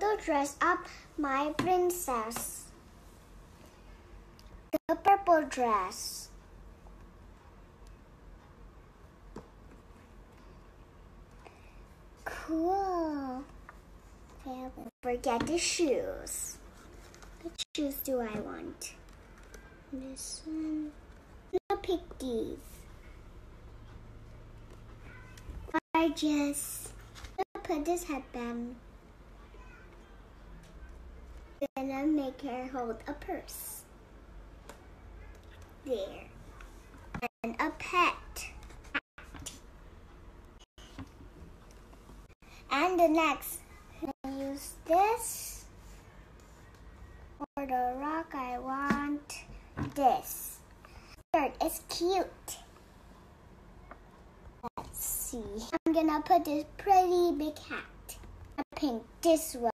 to dress up my princess. The purple dress. Cool. Forget the shoes. Which shoes do I want? This one. I'll pick these. I just put this headband. Her hold a purse. There. And a pet. And the next, use this. For the rock, I want this. Third, it's cute. Let's see. I'm gonna put this pretty big hat. I paint this one.